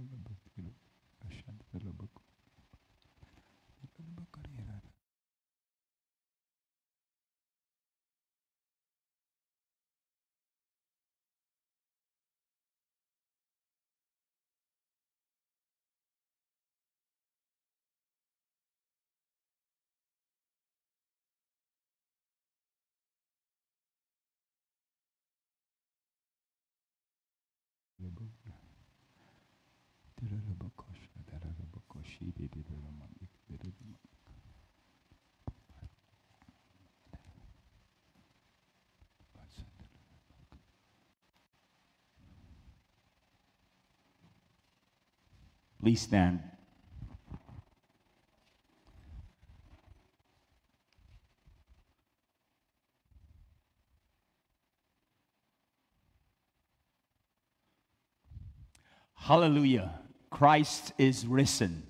remember to Please stand. Hallelujah. Christ is risen.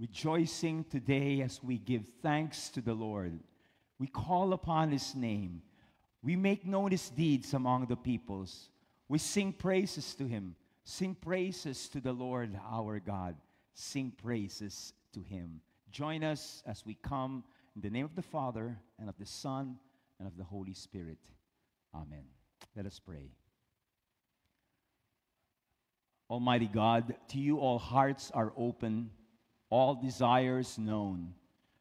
Rejoicing today as we give thanks to the Lord. We call upon his name. We make known his deeds among the peoples. We sing praises to him. Sing praises to the Lord our God. Sing praises to him. Join us as we come in the name of the Father and of the Son and of the Holy Spirit. Amen. Let us pray. Almighty God, to you all hearts are open, all desires known.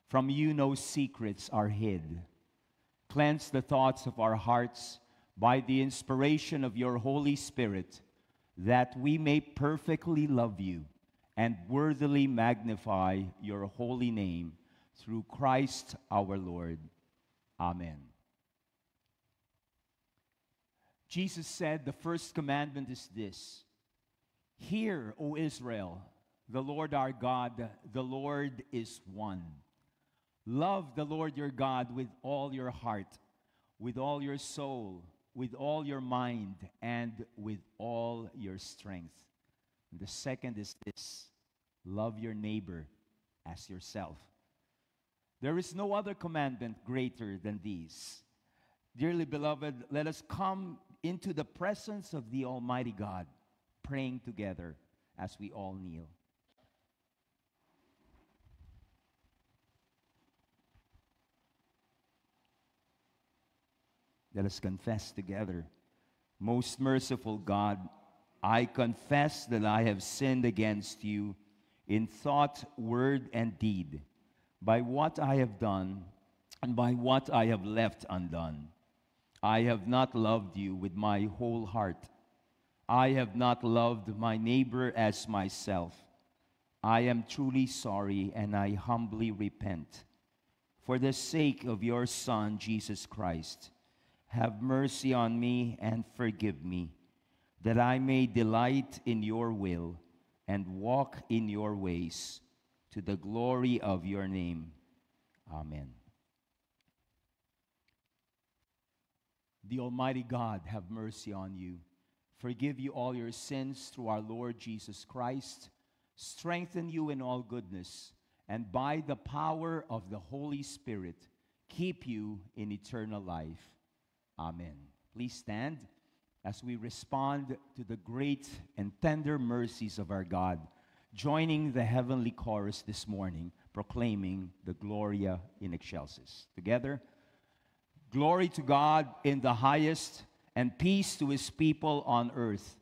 From you no secrets are hid. Cleanse the thoughts of our hearts by the inspiration of your Holy Spirit, that we may perfectly love you and worthily magnify your holy name through Christ our Lord. Amen. Jesus said, The first commandment is this Hear, O Israel, the Lord our God, the Lord is one. Love the Lord your God with all your heart, with all your soul, with all your mind, and with all your strength. And the second is this love your neighbor as yourself. There is no other commandment greater than these. Dearly beloved, let us come into the presence of the Almighty God, praying together as we all kneel. Let us confess together. Most merciful God, I confess that I have sinned against you in thought, word, and deed, by what I have done and by what I have left undone. I have not loved you with my whole heart. I have not loved my neighbor as myself. I am truly sorry and I humbly repent. For the sake of your Son, Jesus Christ, have mercy on me and forgive me, that I may delight in your will and walk in your ways to the glory of your name. Amen. The Almighty God have mercy on you, forgive you all your sins through our Lord Jesus Christ, strengthen you in all goodness, and by the power of the Holy Spirit, keep you in eternal life. Amen. Please stand as we respond to the great and tender mercies of our God, joining the heavenly chorus this morning, proclaiming the Gloria in Excelsis. Together, Glory to God in the highest, and peace to his people on earth.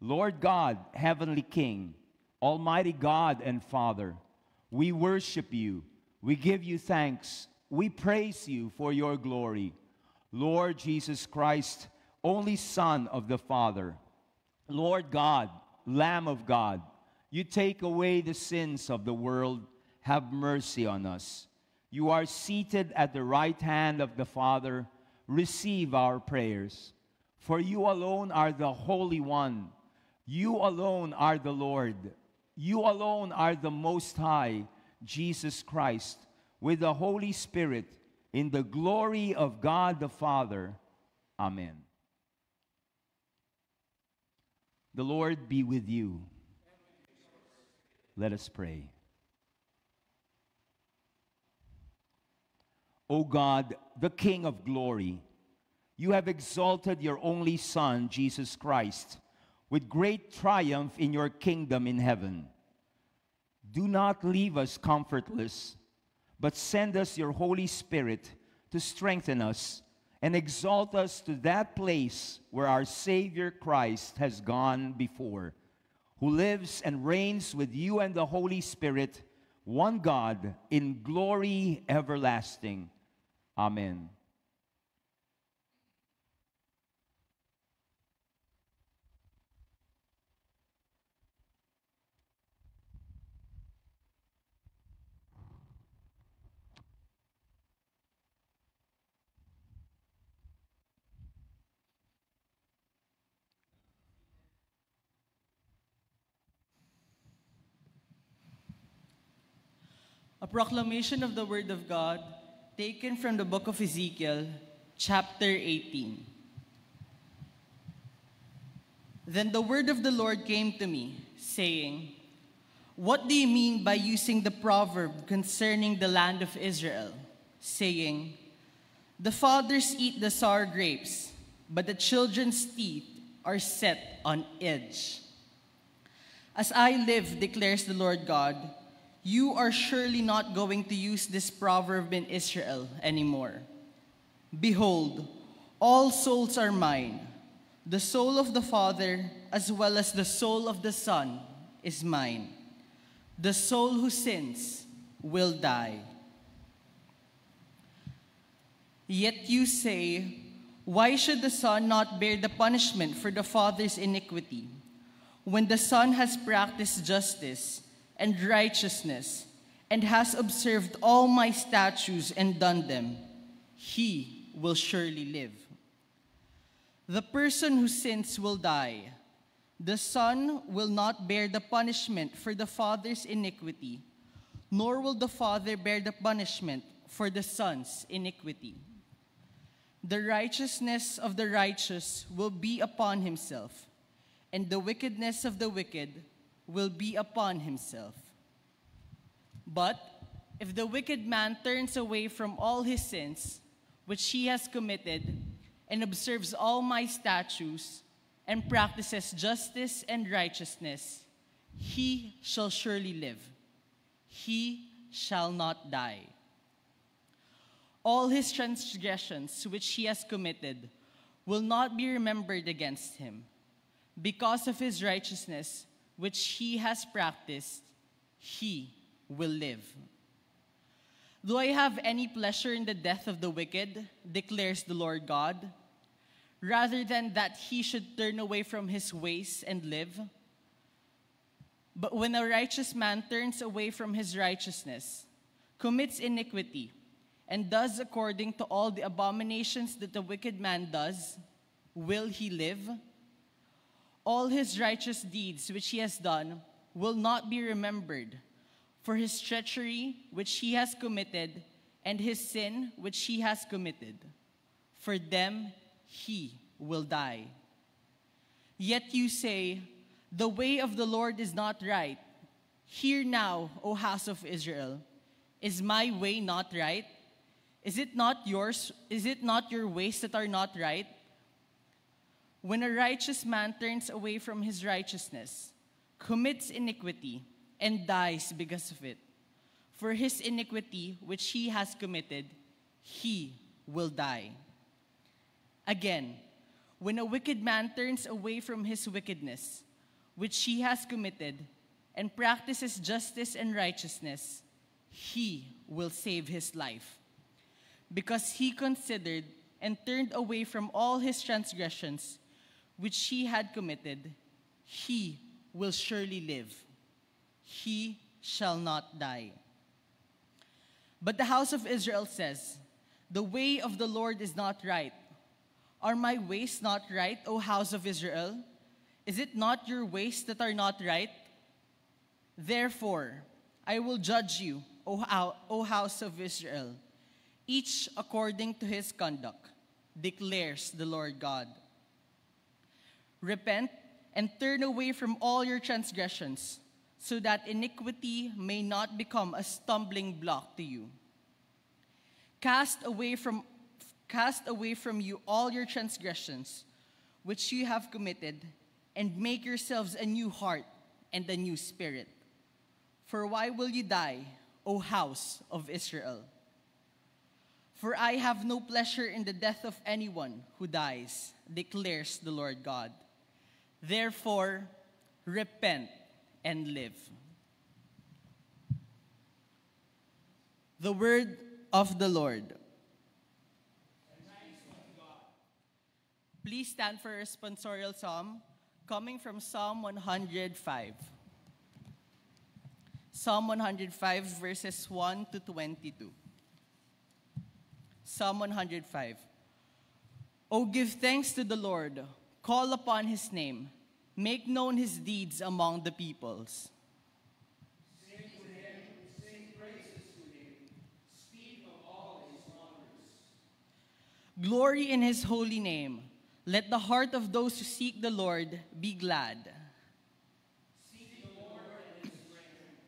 Lord God, heavenly King, Almighty God and Father, we worship you. We give you thanks. We praise you for your glory. Lord Jesus Christ, only Son of the Father, Lord God, Lamb of God, you take away the sins of the world. Have mercy on us. You are seated at the right hand of the Father. Receive our prayers. For you alone are the Holy One. You alone are the Lord. You alone are the Most High, Jesus Christ, with the Holy Spirit, in the glory of God the Father. Amen. The Lord be with you. Let us pray. O God, the King of glory, you have exalted your only Son, Jesus Christ, with great triumph in your kingdom in heaven. Do not leave us comfortless, but send us your Holy Spirit to strengthen us and exalt us to that place where our Savior Christ has gone before, who lives and reigns with you and the Holy Spirit, one God, in glory everlasting. Amen. Proclamation of the Word of God taken from the book of Ezekiel, chapter 18. Then the word of the Lord came to me, saying, What do you mean by using the proverb concerning the land of Israel, saying, The fathers eat the sour grapes, but the children's teeth are set on edge? As I live, declares the Lord God, you are surely not going to use this proverb in Israel anymore. Behold, all souls are mine. The soul of the Father, as well as the soul of the Son, is mine. The soul who sins will die. Yet you say, Why should the Son not bear the punishment for the Father's iniquity? When the Son has practiced justice, and righteousness, and has observed all my statutes and done them, he will surely live. The person who sins will die. The Son will not bear the punishment for the Father's iniquity, nor will the Father bear the punishment for the Son's iniquity. The righteousness of the righteous will be upon himself, and the wickedness of the wicked will be upon himself. But if the wicked man turns away from all his sins, which he has committed, and observes all my statutes, and practices justice and righteousness, he shall surely live. He shall not die. All his transgressions which he has committed will not be remembered against him. Because of his righteousness, which he has practiced, he will live. Do I have any pleasure in the death of the wicked, declares the Lord God, rather than that he should turn away from his ways and live? But when a righteous man turns away from his righteousness, commits iniquity, and does according to all the abominations that the wicked man does, will he live? All his righteous deeds which he has done will not be remembered, for his treachery which he has committed, and his sin which he has committed. For them he will die. Yet you say, The way of the Lord is not right. Hear now, O house of Israel, is my way not right? Is it not yours? Is it not your ways that are not right? When a righteous man turns away from his righteousness, commits iniquity, and dies because of it, for his iniquity which he has committed, he will die. Again, when a wicked man turns away from his wickedness, which he has committed, and practices justice and righteousness, he will save his life. Because he considered and turned away from all his transgressions which he had committed, he will surely live. He shall not die. But the house of Israel says, The way of the Lord is not right. Are my ways not right, O house of Israel? Is it not your ways that are not right? Therefore, I will judge you, O, house of Israel, each according to his conduct, declares the Lord God. Repent and turn away from all your transgressions, so that iniquity may not become a stumbling block to you. Cast away from Cast away from you all your transgressions, which you have committed, and make yourselves a new heart and a new spirit. For why will you die, O house of Israel? For I have no pleasure in the death of anyone who dies, declares the Lord God. Therefore, repent and live. The word of the Lord. Please stand for a responsorial psalm coming from Psalm 105. Psalm 105, verses 1 to 22. Psalm 105. Oh, give thanks to the Lord, call upon his name, make known his deeds among the peoples. Speak of all his wonders. Glory in his holy name. Let the heart of those who seek the Lord be glad. Seek the Lord and his strength.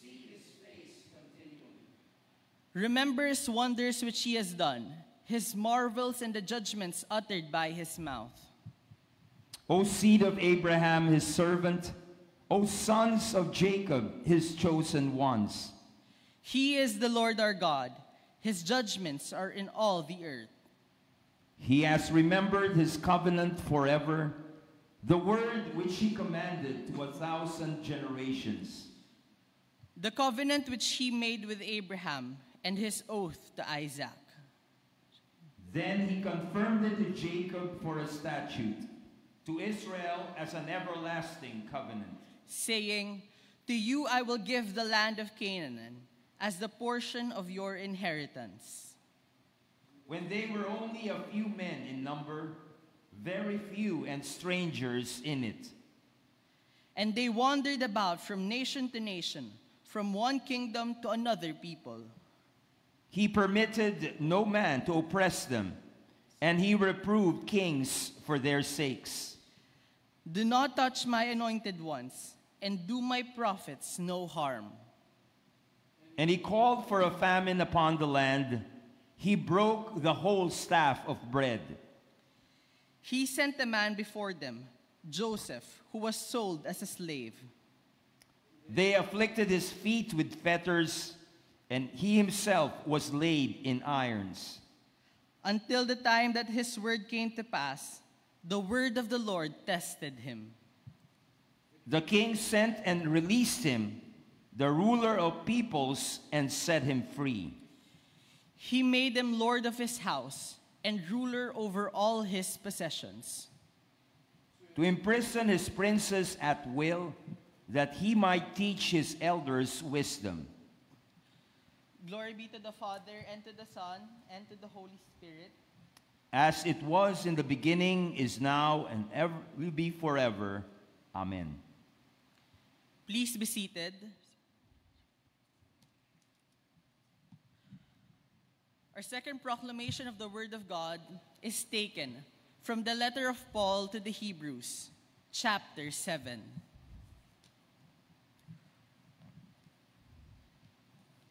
Seek his face continually. Remember his wonders which he has done, his marvels and the judgments uttered by his mouth. O seed of Abraham, his servant, O sons of Jacob, his chosen ones. He is the Lord our God. His judgments are in all the earth. He has remembered his covenant forever, the word which he commanded to a thousand generations. The covenant which he made with Abraham and his oath to Isaac. Then he confirmed it to Jacob for a statute, to Israel as an everlasting covenant. saying, To you I will give the land of Canaan as the portion of your inheritance. When they were only a few men in number, very few and strangers in it. And they wandered about from nation to nation, from one kingdom to another people. He permitted no man to oppress them, and he reproved kings for their sakes. Do not touch my anointed ones, and do my prophets no harm. And he called for a famine upon the land. He broke the whole staff of bread. He sent a man before them, Joseph, who was sold as a slave. They afflicted his feet with fetters, and he himself was laid in irons. Until the time that his word came to pass, the word of the Lord tested him. The king sent and released him, the ruler of peoples, and set him free. He made him lord of his house and ruler over all his possessions. to imprison his princes at will, that he might teach his elders wisdom. Glory be to the Father, and to the Son, and to the Holy Spirit. As it was in the beginning, is now, and ever will be forever. Amen. Please be seated. Our second proclamation of the Word of God is taken from the letter of Paul to the Hebrews, chapter 7.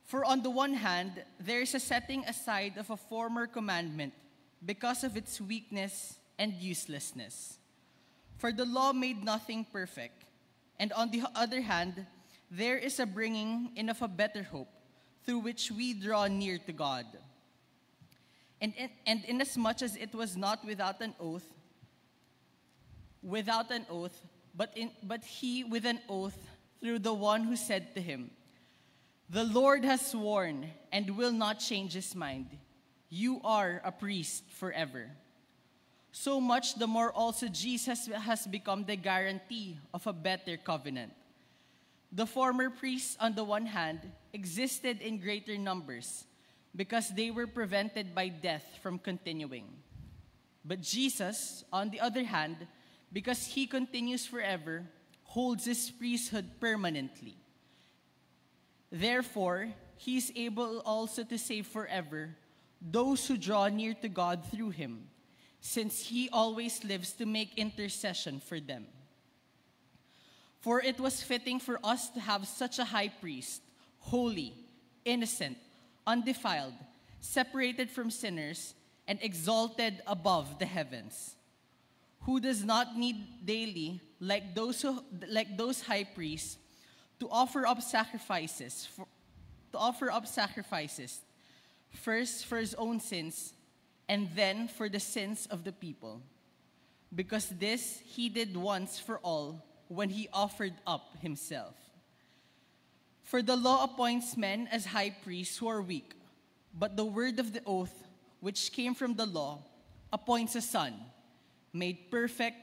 For on the one hand, there is a setting aside of a former commandment because of its weakness and uselessness. For the law made nothing perfect. And on the other hand, there is a bringing in of a better hope through which we draw near to God. And, in, and inasmuch as it was not without an oath, without an oath, but, in, but he with an oath through the one who said to him, The Lord has sworn and will not change his mind. You are a priest forever. So much the more also Jesus has become the guarantee of a better covenant. The former priests, on the one hand, existed in greater numbers because they were prevented by death from continuing. But Jesus, on the other hand, because he continues forever, holds his priesthood permanently. Therefore, he is able also to save forever those who draw near to God through him, since he always lives to make intercession for them. For it was fitting for us to have such a high priest, holy, innocent, undefiled, separated from sinners, and exalted above the heavens, who does not need daily, like those, who, like those high priests, to offer up sacrifices, for, to offer up sacrifices, first for his own sins, and then for the sins of the people. Because this he did once for all when he offered up himself. For the law appoints men as high priests who are weak, but the word of the oath, which came from the law, appoints a son, made perfect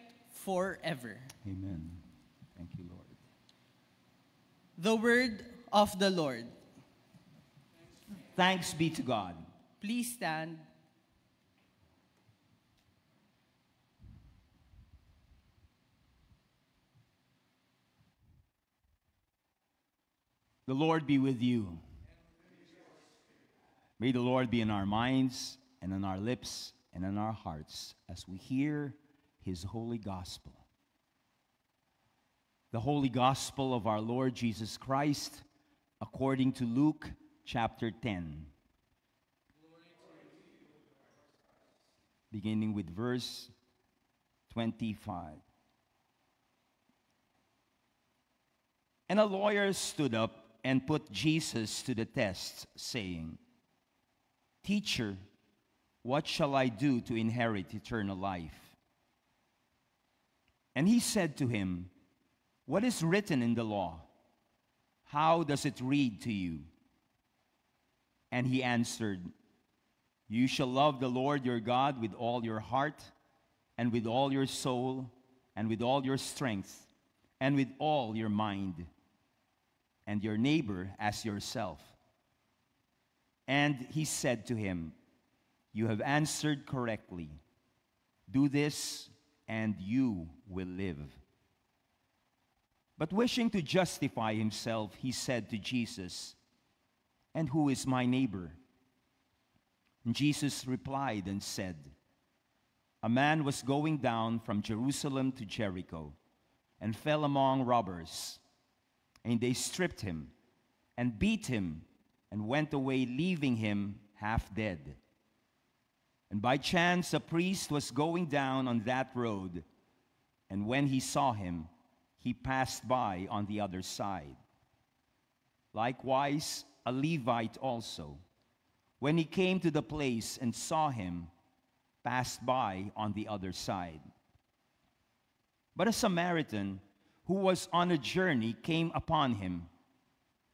forever. Amen. Thank you, Lord. The word of the Lord. Thanks be to God. Please stand. The Lord be with you. May the Lord be in our minds and in our lips and in our hearts as we hear his holy gospel. The holy gospel of our Lord Jesus Christ according to Luke chapter 10. Beginning with verse 25. And a lawyer stood up and put Jesus to the test, saying, Teacher, what shall I do to inherit eternal life? And he said to him, What is written in the law? How does it read to you? And he answered, You shall love the Lord your God with all your heart, and with all your soul, and with all your strength, and with all your mind and your neighbor as yourself. And he said to him, You have answered correctly. Do this, and you will live. But wishing to justify himself, he said to Jesus, And who is my neighbor? And Jesus replied and said, A man was going down from Jerusalem to Jericho and fell among robbers and they stripped him and beat him and went away, leaving him half dead. And by chance, a priest was going down on that road, and when he saw him, he passed by on the other side. Likewise, a Levite also, when he came to the place and saw him, passed by on the other side. But a Samaritan, who was on a journey came upon him,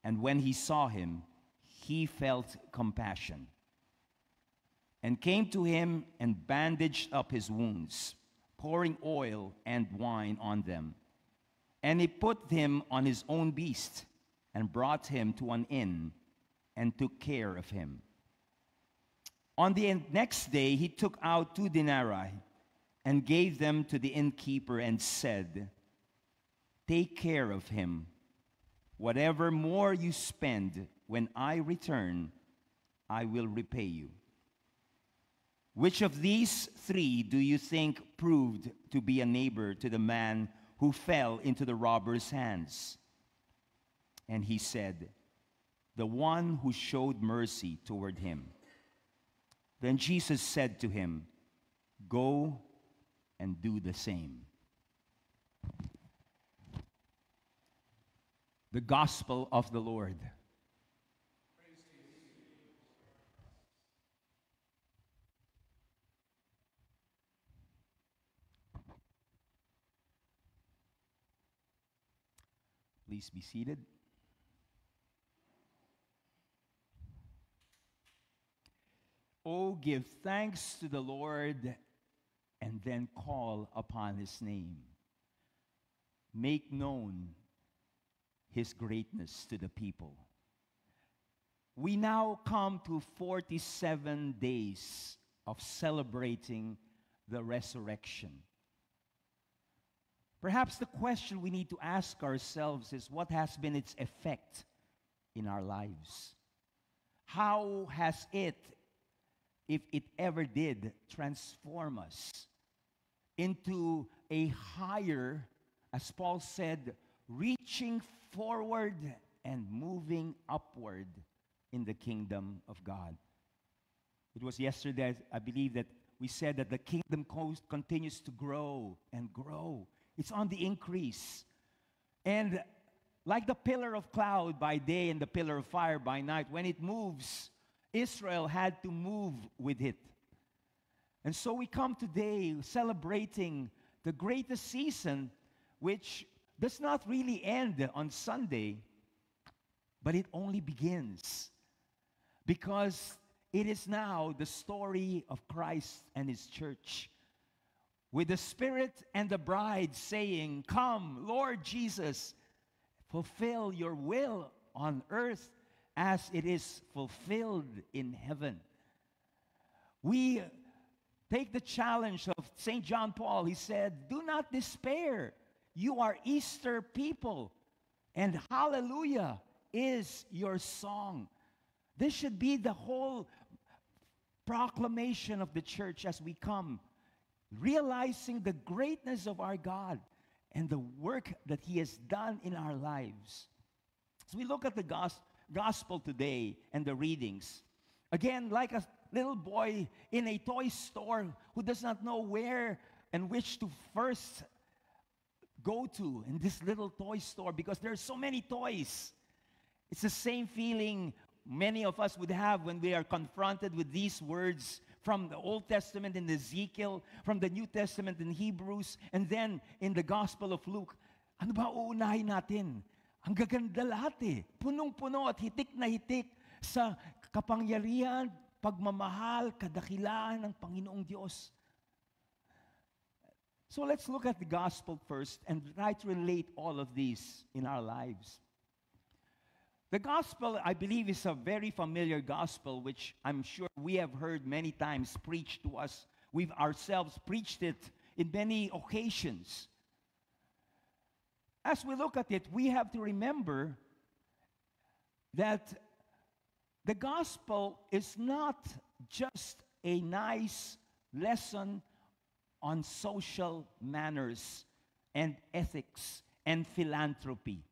and when he saw him, he felt compassion, and came to him and bandaged up his wounds, pouring oil and wine on them. And he put him on his own beast, and brought him to an inn, and took care of him. On the next day, he took out two denarii and gave them to the innkeeper and said, Take care of him. Whatever more you spend when I return, I will repay you. Which of these three do you think proved to be a neighbor to the man who fell into the robber's hands? And he said, The one who showed mercy toward him. Then Jesus said to him, Go and do the same. the gospel of the Lord. Please be seated. Oh, give thanks to the Lord and then call upon his name. Make known his greatness to the people. We now come to 47 days of celebrating the resurrection. Perhaps the question we need to ask ourselves is what has been its effect in our lives? How has it, if it ever did, transform us into a higher, as Paul said, reaching forward and moving upward in the kingdom of God. It was yesterday, I believe, that we said that the kingdom coast continues to grow and grow. It's on the increase. And like the pillar of cloud by day and the pillar of fire by night, when it moves, Israel had to move with it. And so we come today celebrating the greatest season, which does not really end on Sunday, but it only begins. Because it is now the story of Christ and his church. With the Spirit and the bride saying, Come, Lord Jesus, fulfill your will on earth as it is fulfilled in heaven. We take the challenge of St. John Paul. He said, Do not despair. You are Easter people, and hallelujah is your song. This should be the whole proclamation of the church as we come, realizing the greatness of our God and the work that He has done in our lives. As we look at the gos- gospel today and the readings, again, like a little boy in a toy store who does not know where and which to first go to in this little toy store because there are so many toys. It's the same feeling many of us would have when we are confronted with these words from the Old Testament in Ezekiel, from the New Testament in Hebrews, and then in the Gospel of Luke. Ano ba uunahin natin? Ang gaganda lahat eh. Punong-puno at hitik na hitik sa kapangyarihan, pagmamahal, kadakilaan ng Panginoong Diyos. So let's look at the gospel first and try to relate all of these in our lives. The gospel, I believe, is a very familiar gospel, which I'm sure we have heard many times preached to us. We've ourselves preached it in many occasions. As we look at it, we have to remember that the gospel is not just a nice lesson on social manners and ethics and philanthropy.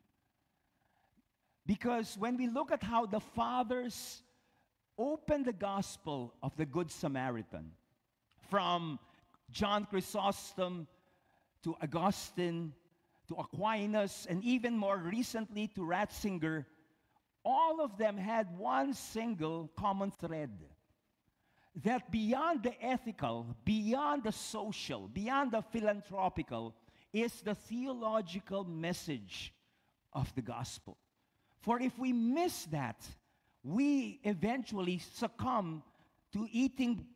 Because when we look at how the fathers opened the gospel of the Good Samaritan, from John Chrysostom to Augustine to Aquinas, and even more recently to Ratzinger, all of them had one single common thread that beyond the ethical, beyond the social, beyond the philanthropical, is the theological message of the gospel. For if we miss that, we eventually succumb to eating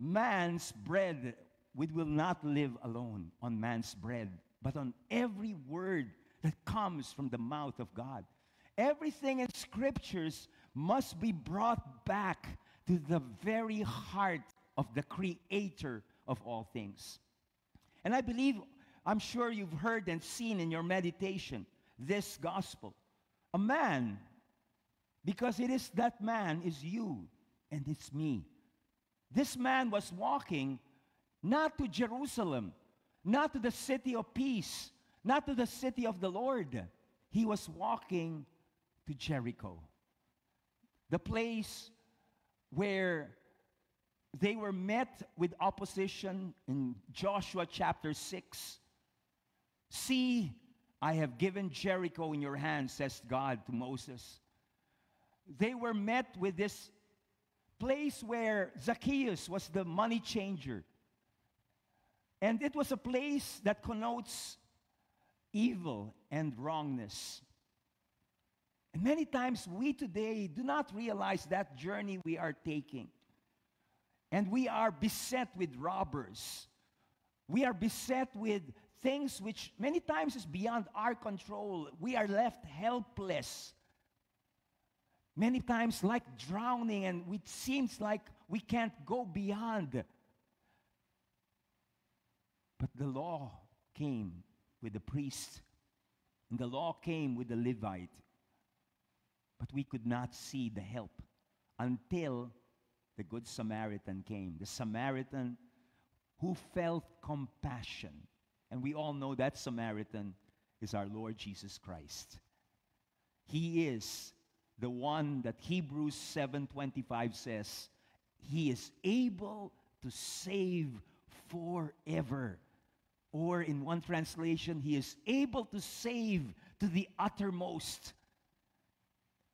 man's bread. We will not live alone on man's bread, but on every word that comes from the mouth of God. Everything in scriptures must be brought back to the very heart of the creator of all things. And I believe, I'm sure you've heard and seen in your meditation this gospel. A man, because it is that man is you and it's me. This man was walking not to Jerusalem, not to the city of peace, not to the city of the Lord. He was walking to Jericho, the place where they were met with opposition in Joshua chapter 6. See, I have given Jericho in your hands, says God to Moses. They were met with this place where Zacchaeus was the money changer. And it was a place that connotes evil and wrongness. And many times we today do not realize that journey we are taking. And we are beset with robbers. We are beset with things which many times is beyond our control. We are left helpless. Many times, like drowning, and it seems like we can't go beyond. But the law came with the priest, and the law came with the Levite. But we could not see the help until the Good Samaritan came. The Samaritan who felt compassion. And we all know that Samaritan is our Lord Jesus Christ. He is the one that Hebrews 7:25 says, He is able to save forever. Or in one translation, He is able to save to the uttermost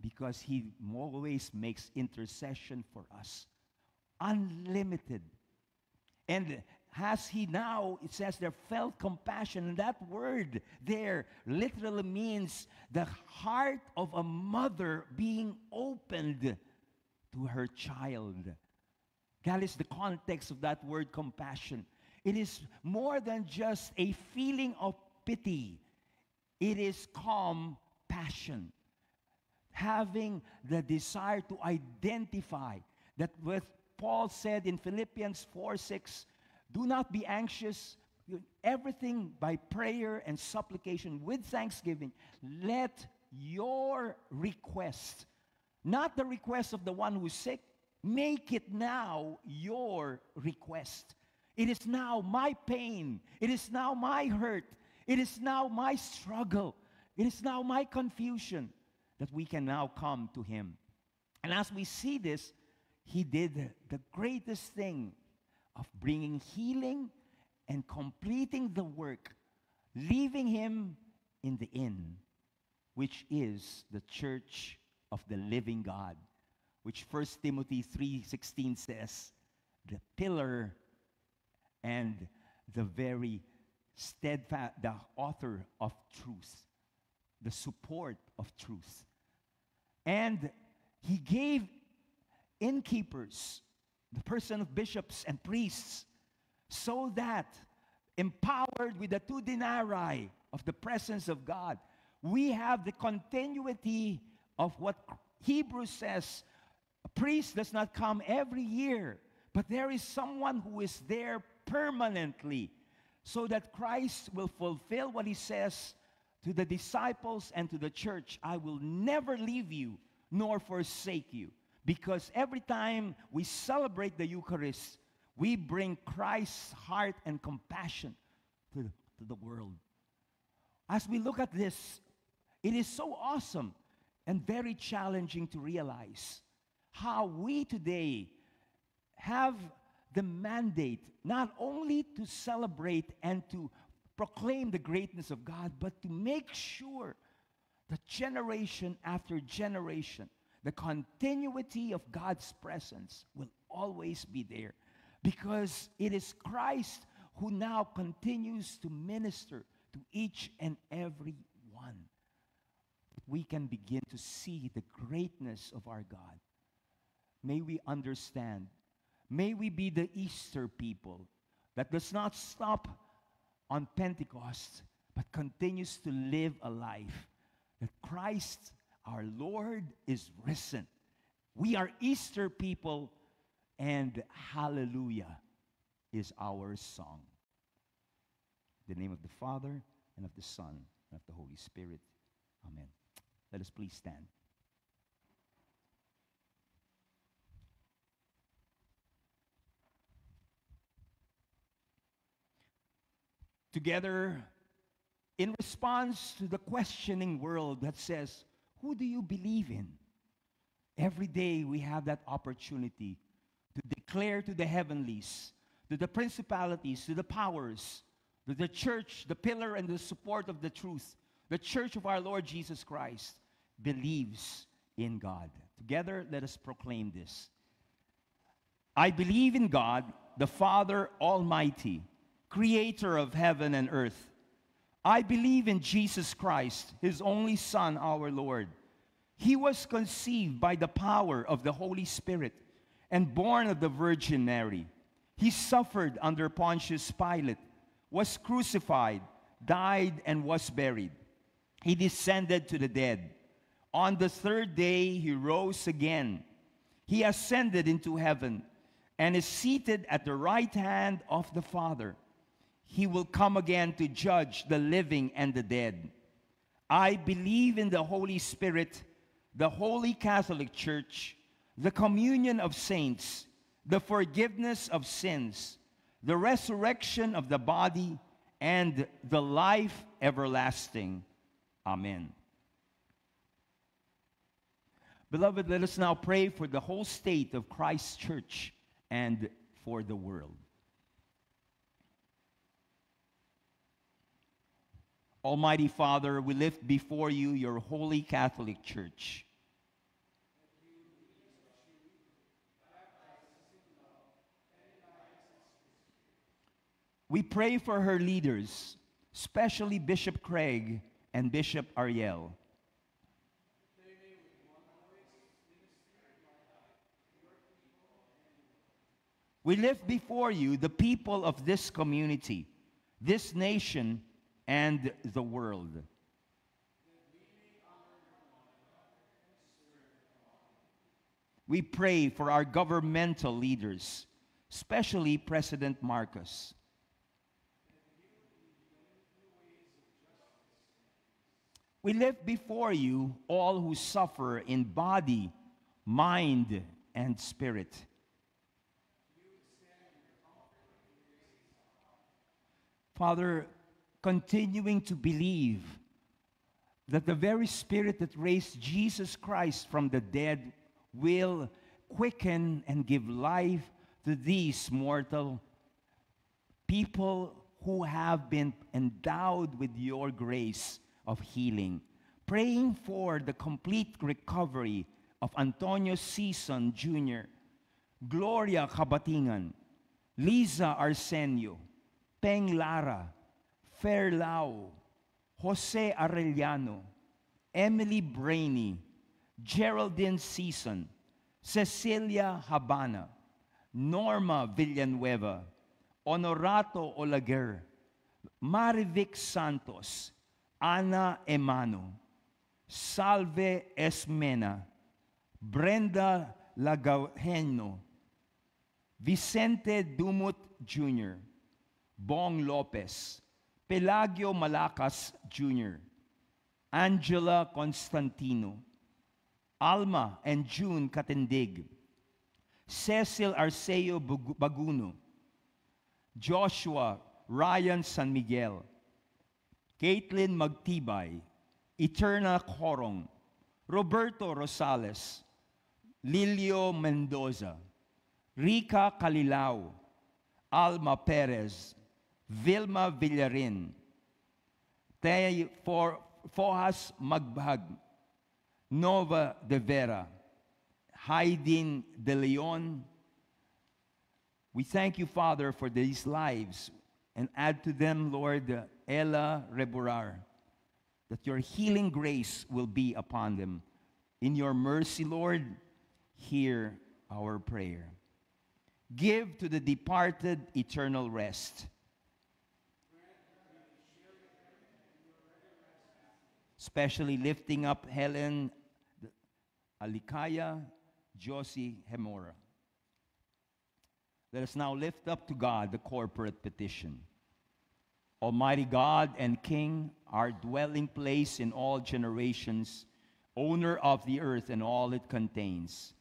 because He always makes intercession for us. Unlimited. And has he now, it says there, felt compassion. And that word there literally means the heart of a mother being opened to her child. That is the context of that word compassion. It is more than just a feeling of pity, it is calm passion. Having the desire to identify that what Paul said in Philippians 4 6 do not be anxious. Everything by prayer and supplication with thanksgiving. Let your request, not the request of the one who's sick, make it now your request. It is now my pain. It is now my hurt. It is now my struggle. It is now my confusion that we can now come to Him. And as we see this, He did the greatest thing of bringing healing and completing the work, leaving him in the inn, which is the church of the living God, which 1 Timothy 3:16 says, the pillar and the very steadfast, the author of truth, the support of truth. And he gave innkeepers the person of bishops and priests, so that empowered with the two denarii of the presence of God, we have the continuity of what Hebrews says a priest does not come every year, but there is someone who is there permanently so that Christ will fulfill what he says to the disciples and to the church I will never leave you nor forsake you. Because every time we celebrate the Eucharist, we bring Christ's heart and compassion to, to the world. As we look at this, it is so awesome and very challenging to realize how we today have the mandate not only to celebrate and to proclaim the greatness of God, but to make sure that generation after generation the continuity of God's presence will always be there because it is Christ who now continues to minister to each and every one. We can begin to see the greatness of our God. May we understand. May we be the Easter people that does not stop on Pentecost, but continues to live a life that Christ our Lord is risen. We are Easter people, and hallelujah is our song. In the name of the Father, and of the Son, and of the Holy Spirit. Amen. Let us please stand. Together, in response to the questioning world that says, who do you believe in? Every day we have that opportunity to declare to the heavenlies, to the principalities, to the powers, to the church, the pillar and the support of the truth, the church of our Lord Jesus Christ believes in God. Together, let us proclaim this. I believe in God, the Father Almighty, creator of heaven and earth I believe in Jesus Christ, his only Son, our Lord. He was conceived by the power of the Holy Spirit and born of the Virgin Mary. He suffered under Pontius Pilate, was crucified, died, and was buried. He descended to the dead. On the third day, he rose again. He ascended into heaven and is seated at the right hand of the Father he will come again to judge the living and the dead. I believe in the Holy Spirit, the Holy Catholic Church, the communion of saints, the forgiveness of sins, the resurrection of the body, and the life everlasting. Amen. Beloved, let us now pray for the whole state of Christ's church and for the world. Almighty Father, we lift before you your holy Catholic Church. We pray for her leaders, especially Bishop Craig and Bishop Ariel. We lift before you the people of this community, this nation, and the world. We pray for our governmental leaders, especially President Marcos. We lift before you all who suffer in body, mind, and spirit. Father, continuing to believe that the very Spirit that raised Jesus Christ from the dead will quicken and give life to these mortal people who have been endowed with your grace of healing. Praying for the complete recovery of Antonio Season Jr., Gloria Kabatingan, Liza Arsenio, Peng Lara, Fair Lau, Jose Arellano, Emily Brainy, Geraldine Season, Cecilia Habana, Norma Villanueva, Honorato Olaguer, Marivic Santos, Ana Emano, Salve Esmena, Brenda Lagajeno, Vicente Dumut Jr., Bong Lopez, Pelagio Malacas Jr., Angela Constantino, Alma and June Katendig, Cecil Arceo Baguno, Joshua Ryan San Miguel, Caitlin Magtibay, Eterna Corong, Roberto Rosales, Lilio Mendoza, Rica Calilao, Alma Perez, Vilma Villarin, Tay For, Fohas Magbag, Nova de Vera, Haydin de Leon. We thank you, Father, for these lives and add to them, Lord, Ella Reburar, that your healing grace will be upon them. In your mercy, Lord, hear our prayer. Give to the departed eternal rest. Especially lifting up Helen Alikaya, Josie Hemora. Let us now lift up to God the corporate petition. Almighty God and King, our dwelling place in all generations, owner of the earth and all it contains,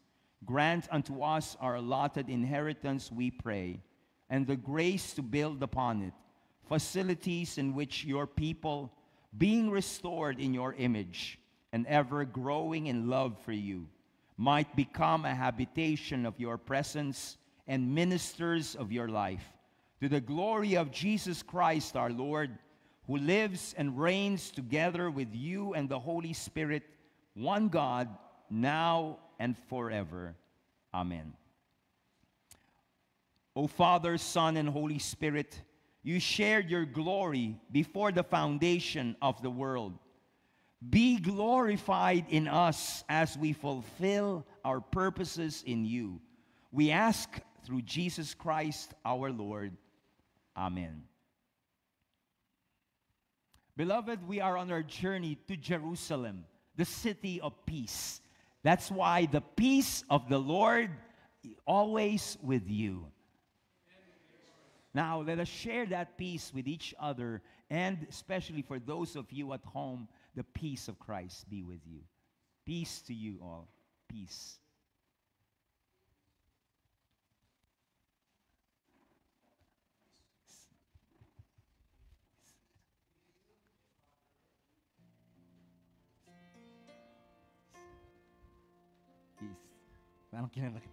grant unto us our allotted inheritance, we pray, and the grace to build upon it facilities in which your people, being restored in your image and ever growing in love for you, might become a habitation of your presence and ministers of your life. To the glory of Jesus Christ our Lord, who lives and reigns together with you and the Holy Spirit, one God, now and forever. Amen. O Father, Son, and Holy Spirit, you shared your glory before the foundation of the world. Be glorified in us as we fulfill our purposes in you. We ask through Jesus Christ our Lord. Amen. Beloved, we are on our journey to Jerusalem, the city of peace. That's why the peace of the Lord always with you. Now, let us share that peace with each other, and especially for those of you at home, the peace of Christ be with you. Peace to you all. Peace. Peace.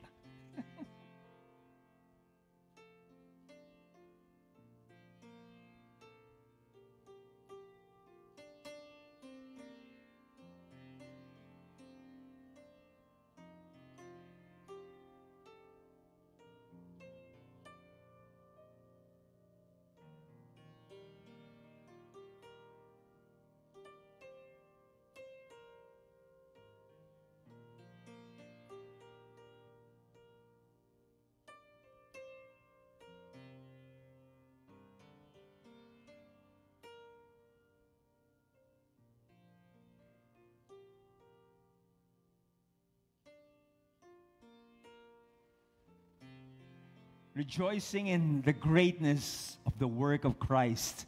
Rejoicing in the greatness of the work of Christ,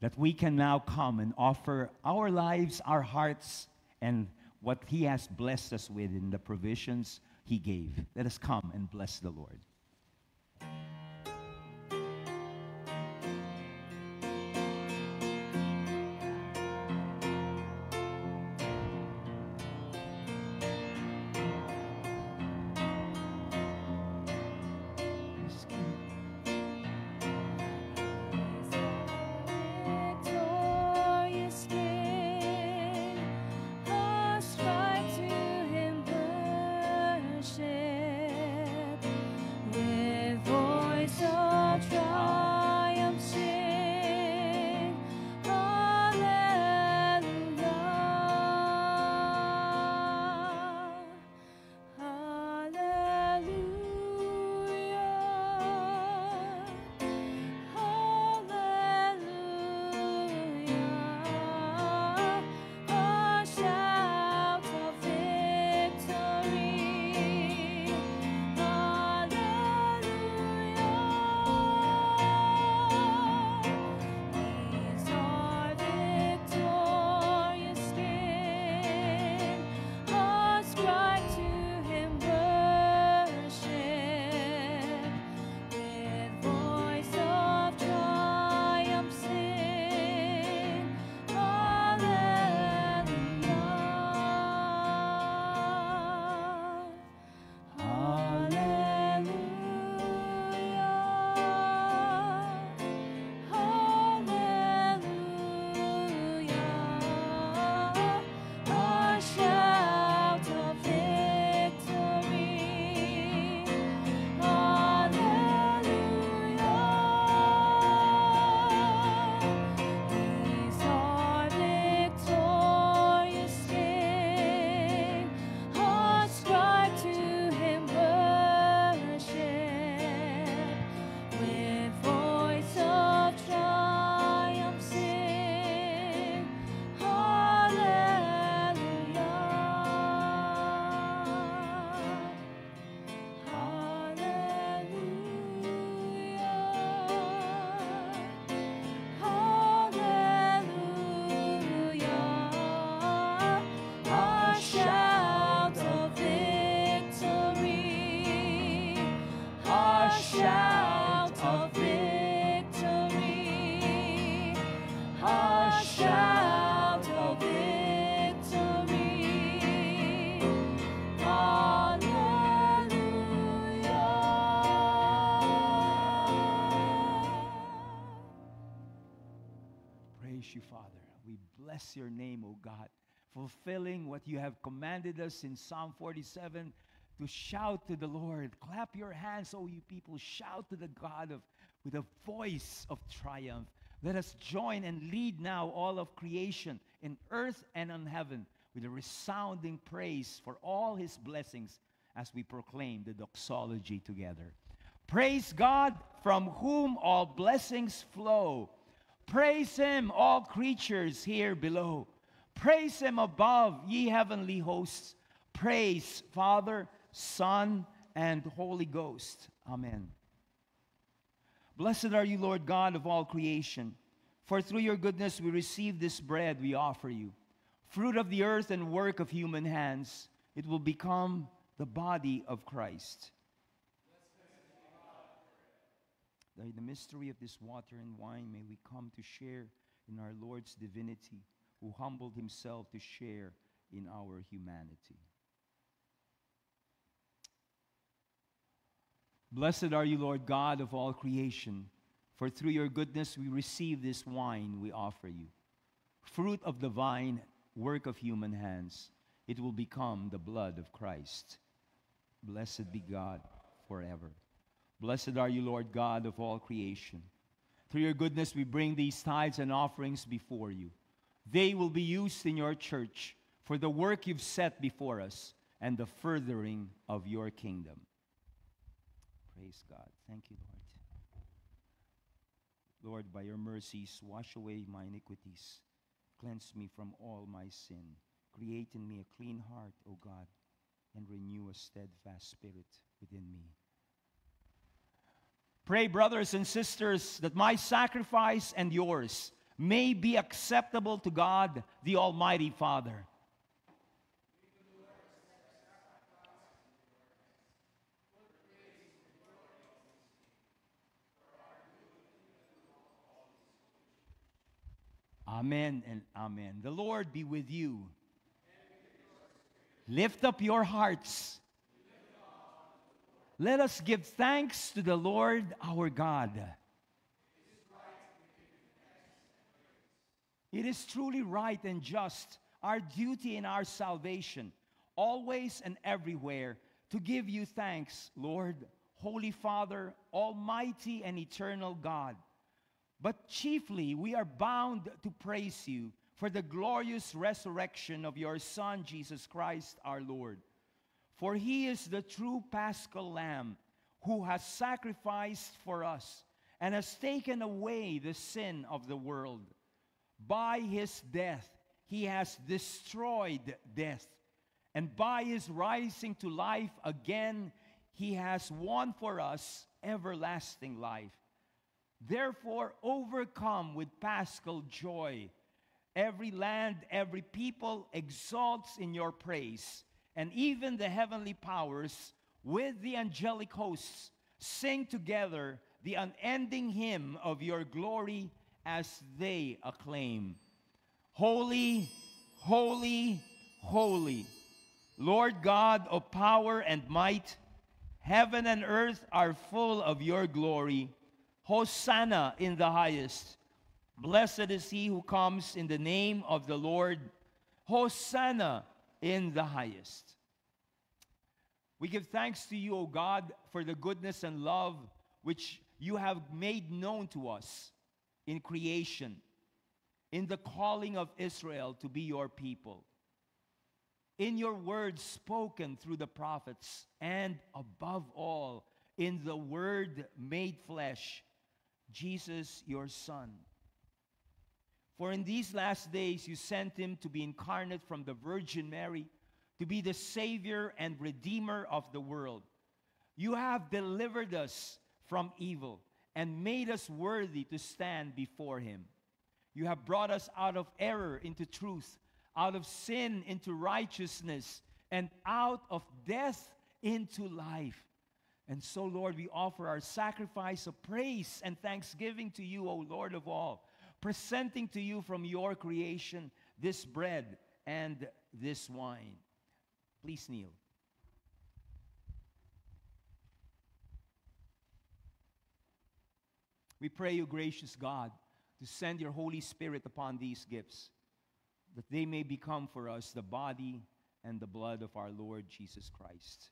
that we can now come and offer our lives, our hearts, and what He has blessed us with in the provisions He gave. Let us come and bless the Lord. Fulfilling what you have commanded us in Psalm 47 to shout to the Lord. Clap your hands, O you people. Shout to the God of with a voice of triumph. Let us join and lead now all of creation in earth and on heaven with a resounding praise for all his blessings as we proclaim the doxology together. Praise God from whom all blessings flow. Praise him, all creatures here below. Praise him above, ye heavenly hosts. Praise Father, Son, and Holy Ghost. Amen. Blessed are you, Lord God of all creation, for through your goodness we receive this bread we offer you, fruit of the earth and work of human hands. It will become the body of Christ. The mystery of this water and wine, may we come to share in our Lord's divinity, who humbled himself to share in our humanity. Blessed are you, Lord God of all creation, for through your goodness we receive this wine we offer you. Fruit of the vine, work of human hands, it will become the blood of Christ. Blessed be God forever. Blessed are you, Lord God of all creation. Through your goodness, we bring these tithes and offerings before you. They will be used in your church for the work you've set before us and the furthering of your kingdom. Praise God. Thank you, Lord. Lord, by your mercies, wash away my iniquities. Cleanse me from all my sin. Create in me a clean heart, O God, and renew a steadfast spirit within me. Pray, brothers and sisters, that my sacrifice and yours may be acceptable to God, the Almighty Father. Amen and amen. The Lord be with you. Lift up your hearts. Let us give thanks to the Lord our God. It is truly right and just, our duty in our salvation, always and everywhere, to give you thanks, Lord, Holy Father, Almighty and eternal God. But chiefly, we are bound to praise you for the glorious resurrection of your Son, Jesus Christ our Lord. For he is the true paschal lamb who has sacrificed for us and has taken away the sin of the world. By his death, he has destroyed death. And by his rising to life again, he has won for us everlasting life. Therefore, overcome with paschal joy, every land, every people exalts in your praise, and even the heavenly powers with the angelic hosts sing together the unending hymn of your glory as they acclaim Holy, holy, holy, Lord God of power and might, heaven and earth are full of your glory. Hosanna in the highest. Blessed is he who comes in the name of the Lord. Hosanna in the highest. We give thanks to you, O God, for the goodness and love which you have made known to us in creation, in the calling of Israel to be your people, in your words spoken through the prophets, and above all, in the Word made flesh, Jesus, your Son. For in these last days you sent him to be incarnate from the Virgin Mary, to be the Savior and Redeemer of the world. You have delivered us from evil and made us worthy to stand before him. You have brought us out of error into truth, out of sin into righteousness, and out of death into life. And so, Lord, we offer our sacrifice of praise and thanksgiving to you, O Lord of all, presenting to you from your creation this bread and this wine. Please kneel. We pray you, gracious God, to send your Holy Spirit upon these gifts, that they may become for us the body and the blood of our Lord Jesus Christ.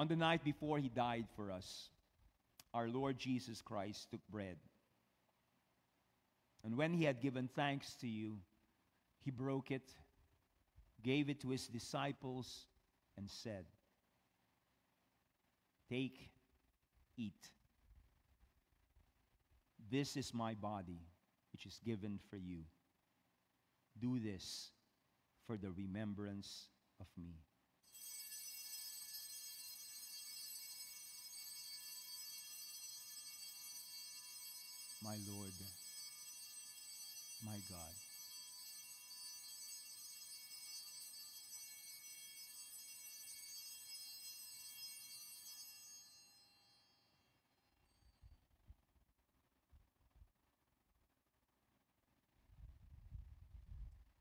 On the night before he died for us, our Lord Jesus Christ took bread. And when he had given thanks to you, he broke it, gave it to his disciples, and said, Take, eat. This is my body, which is given for you. Do this for the remembrance of me. My Lord, my God.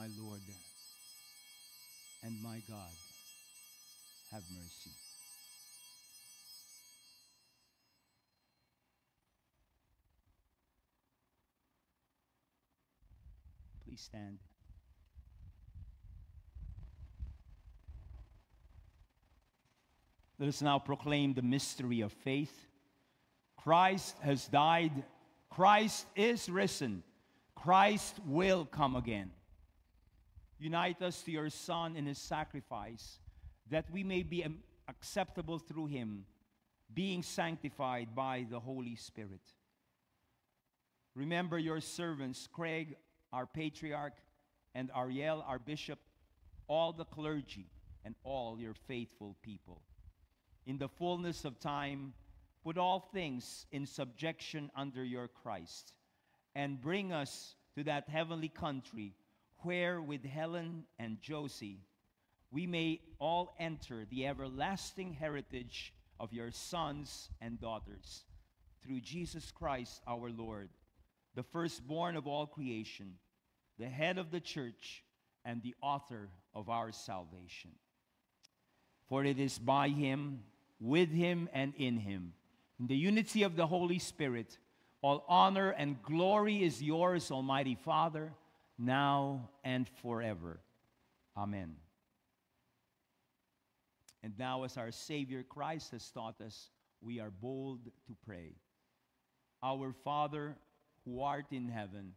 my Lord and my God, have mercy. Please stand. Let us now proclaim the mystery of faith. Christ has died. Christ is risen. Christ will come again. Unite us to your Son in his sacrifice, that we may be acceptable through him, being sanctified by the Holy Spirit. Remember your servants, Craig, our patriarch, and Ariel, our bishop, all the clergy, and all your faithful people. In the fullness of time, put all things in subjection under your Christ, and bring us to that heavenly country where, with Helen and Josie, we may all enter the everlasting heritage of your sons and daughters. Through Jesus Christ our Lord, the firstborn of all creation, the head of the church, and the author of our salvation. For it is by him, with him, and in him, in the unity of the Holy Spirit, all honor and glory is yours, Almighty Father, now and forever. Amen. And now, as our Savior Christ has taught us, we are bold to pray. Our Father, who art in heaven,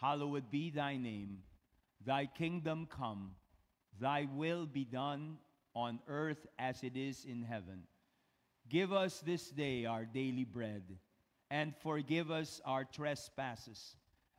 hallowed be thy name. Thy kingdom come, thy will be done on earth as it is in heaven. Give us this day our daily bread, and forgive us our trespasses,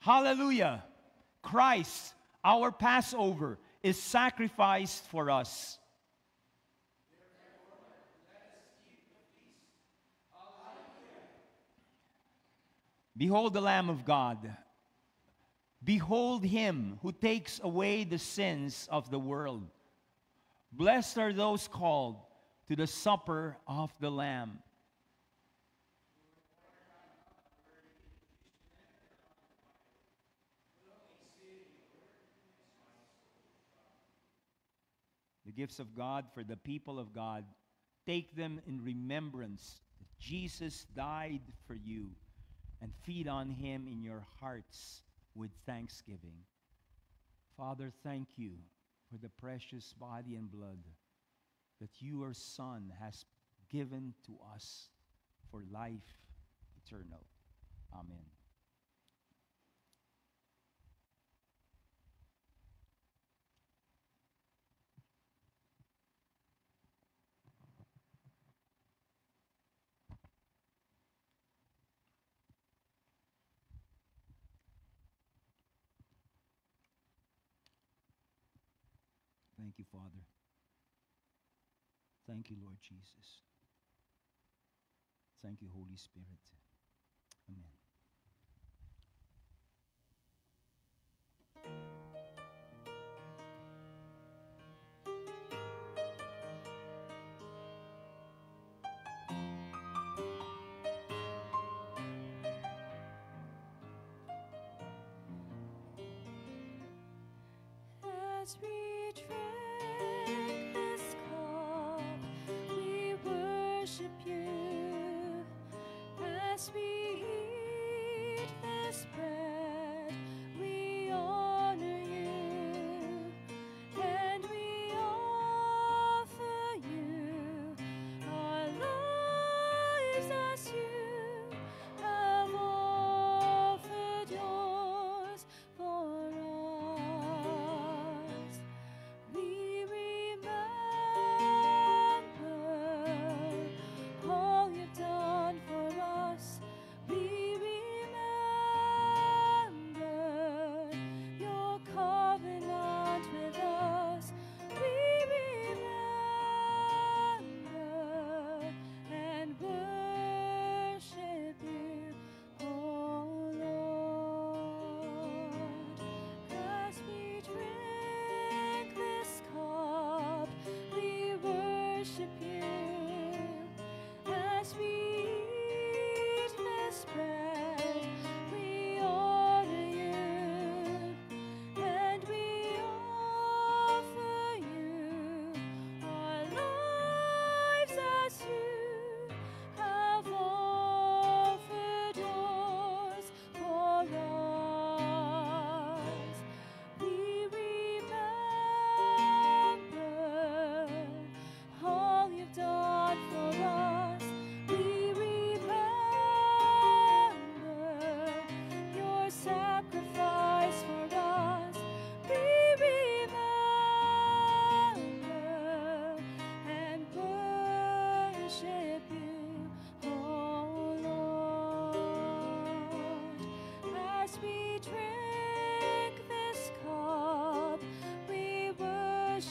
Hallelujah! Christ, our Passover, is sacrificed for us. Behold the Lamb of God. Behold him who takes away the sins of the world. Blessed are those called to the supper of the Lamb. The gifts of God for the people of God, take them in remembrance that Jesus died for you and feed on him in your hearts with thanksgiving. Father, thank you for the precious body and blood that your Son has given to us for life eternal. Amen. Thank you, Father. Thank you, Lord Jesus. Thank you, Holy Spirit. Amen. As we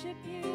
worship you.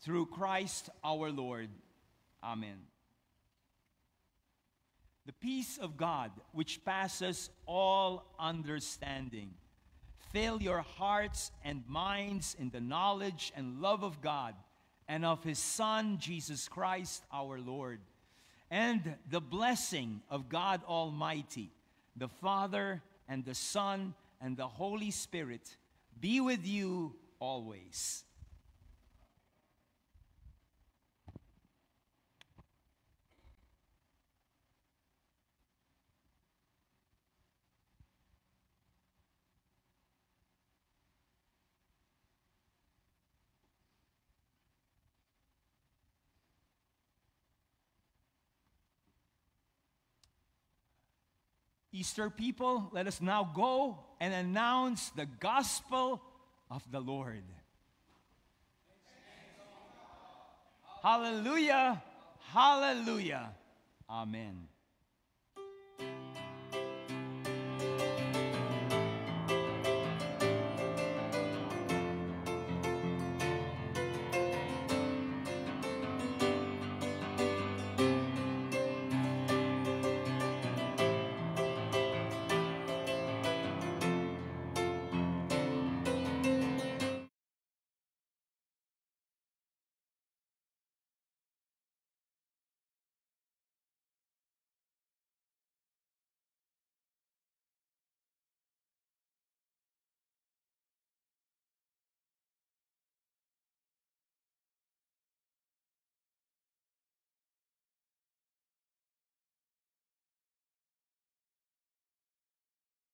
through Christ our Lord. Amen. The peace of God, which passes all understanding, fill your hearts and minds in the knowledge and love of God and of His Son, Jesus Christ our Lord. And the blessing of God Almighty, the Father and the Son and the Holy Spirit be with you always. Easter people, let us now go and announce the gospel of the Lord. Hallelujah! Hallelujah! Amen.